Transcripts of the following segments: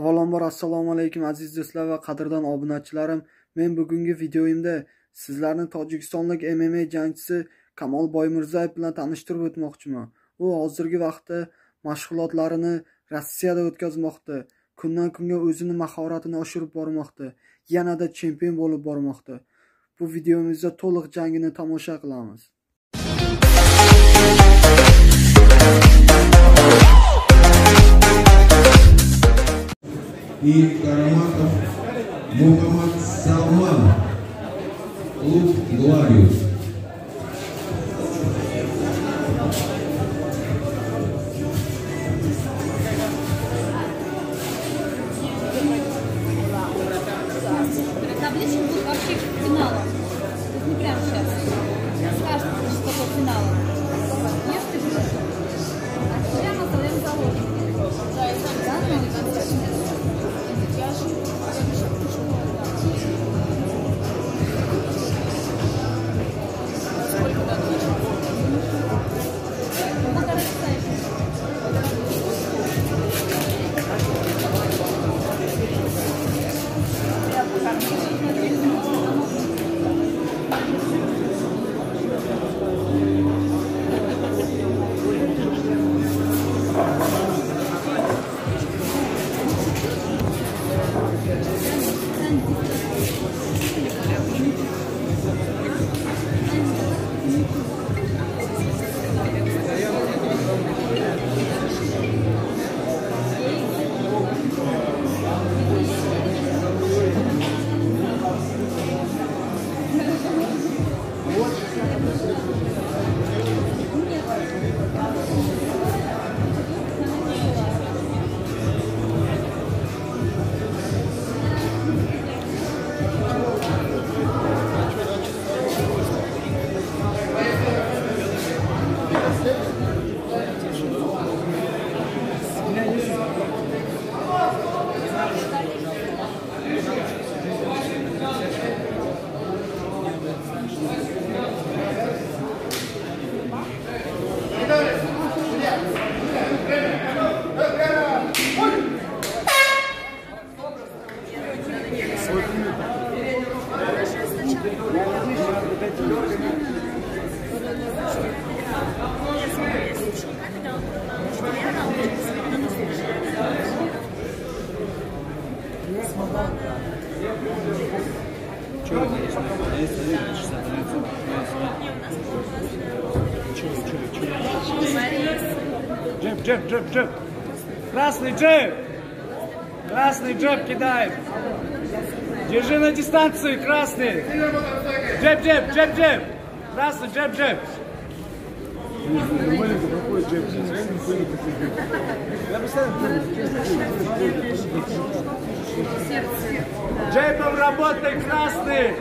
Avvalambor assalomu alaykum aziz do'stlar va qadrdon obunachilarim. Men bugungi videoyimda sizlarni tojikistonlik MMA jangchisi Kamol Boymirzayev bilan tanishtirib o'tmoqchiman. U hozirgi vaqtda mashg'ulotlarini Rossiyada o'tkazmoqda. Kundan kunga o'zini mahoratini oshirib bormoqda. Yanada chempion bo'lib bormoqda. Bu videomizda to'liq jangini tomosha qilamiz. И Караматов Мухаммад Салман, клуб «Главиус». Джеб, джеб, джеб, джеб. Красный джеб. Красный джеб кидаем. Держи на дистанции, красный. Джеб, джеб, джеб, джеб. Красный джеб, джеб. Джебом работай, красный.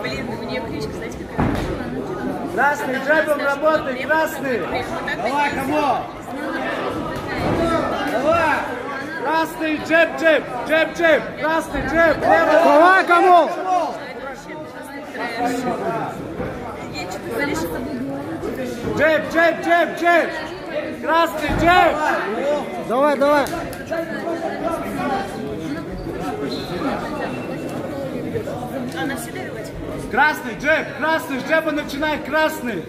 Блин, мне ключ, кстати, какая Красный джебом работай, красный. Давай, кому? Давай. Красный джеб, джеб, джеб, джеб. Красный джеб. Левый. Давай, Камол! Джеб, джеб, джеб, джеб. Красный джеб. Давай, давай! Красный джеб, красный джеба начинай, красный.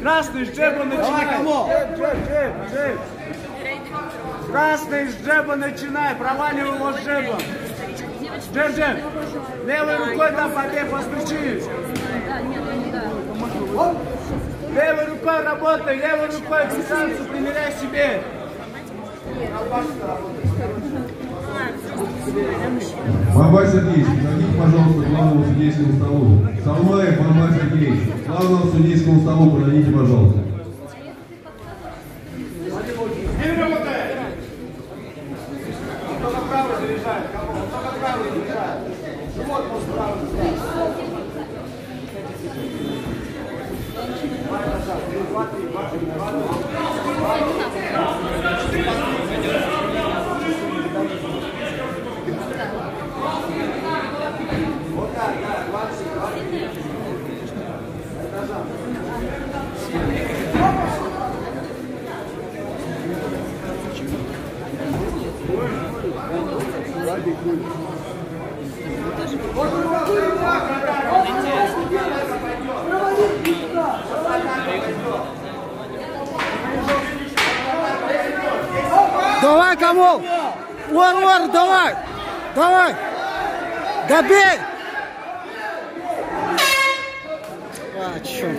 Красный джеба начинай. Джеб, джеб, джеб, джеб. Красный с джеба начинай, проваливай его с джебом. Джеб, джеб. Левой рукой там побег, подключись. Да, нет, не да. Левой рукой работай, левой рукой дистанцию примеряй себе. Бабай Сергеевич, подойдите, пожалуйста, к главному судейскому столу. Салмаев Бабай Сергеевич, к главному судейскому столу подойдите, пожалуйста. Только правый заряжает, кому? Только правый заряжает. Живот может правый Давай, Камол! Вор, вор, давай! Давай! Добей! А, черт.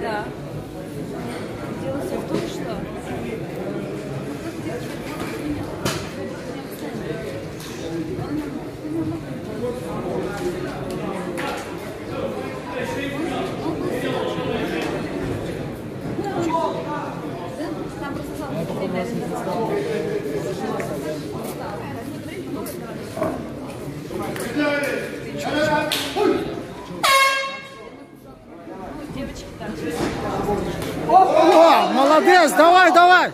Да. Дело все в том, что... Там просто зал. Девочки там. О, молодец, давай, давай!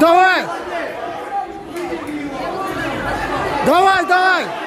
Давай! Давай, давай!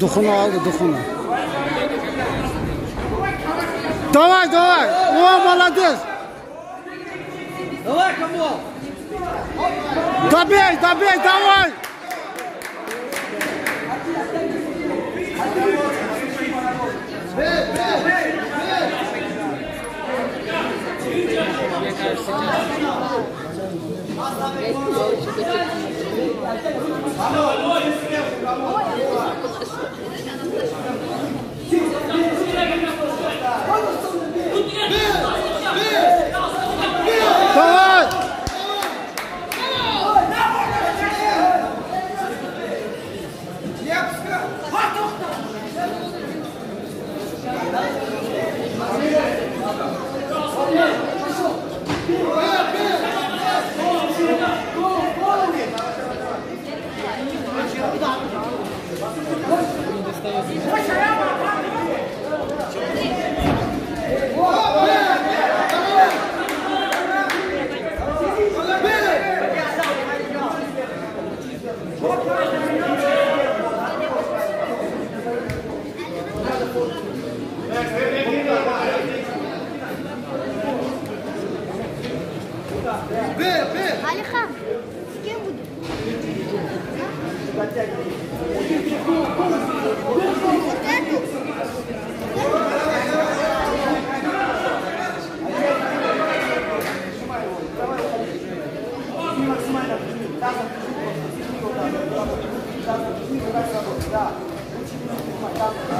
Духуну aldı, духуну. Давай, давай! О, молодец! Давай, Камол! Добей, добей! Давай!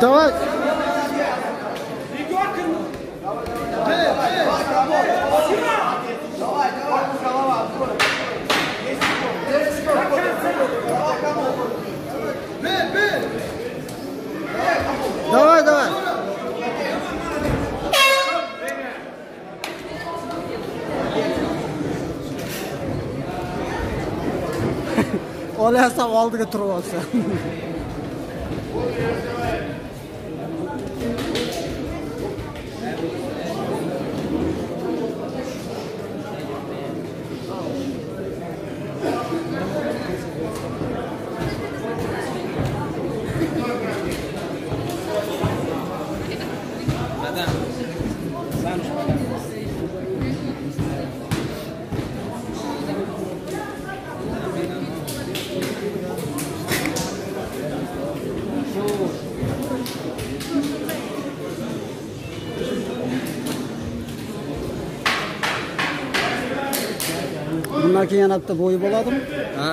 Давай! bola oldiga turib olsa Madame. makinalarda bo'yib oladim ha.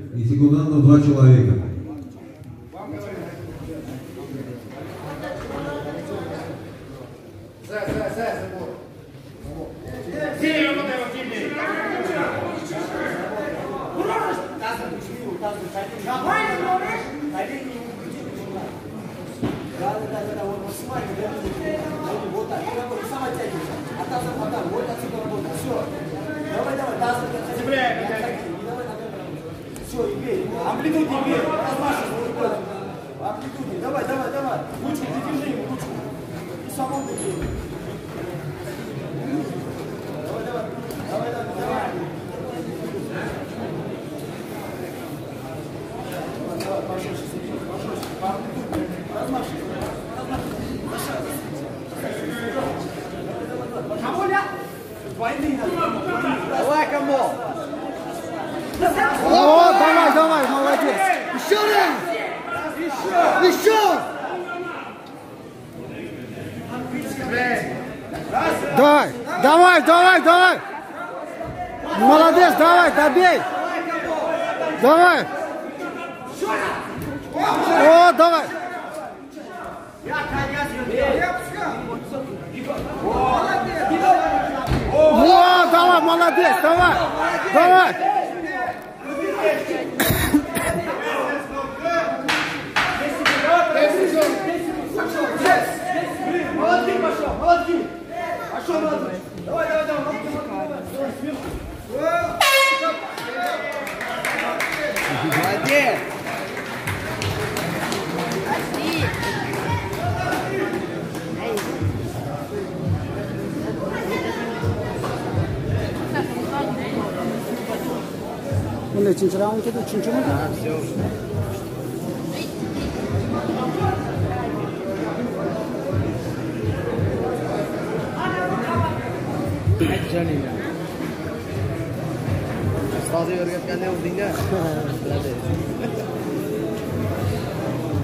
И секундантов два человека. Давай, кому? О, давай, давай, молодец. Еще раз. Еще. Давай, давай, давай, давай. Молодец, давай, добей. Давай. О, давай. О, давай, молодец, давай. Давай. пошел, молодцы. Пошел, молодцы. Давай, давай, давай. Молодец. Bu nechinchi raund edi? Uchinchimi? Ustozi o'rgatganda o'zingga.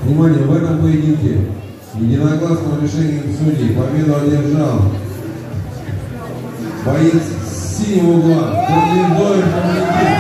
Внимание, в этом поединке единогласным решением судей победу одержал боец синего угла Котлендоев Валентин.